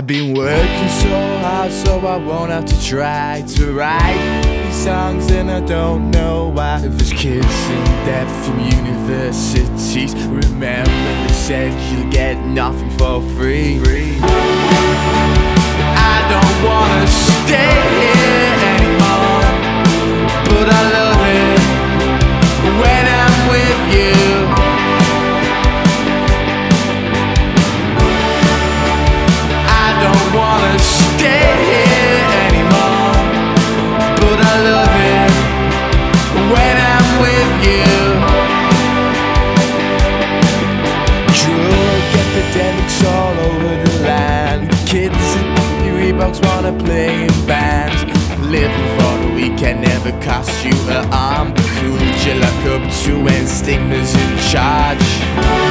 I've been working so hard so I won't have to try to write these songs and I don't know why. There's kids in debt from universities. Remember they said you'll get nothing for free Reeboks wanna play in bands. Living for the weekend never cost you an arm. But who'd you look up to when stigma's in charge?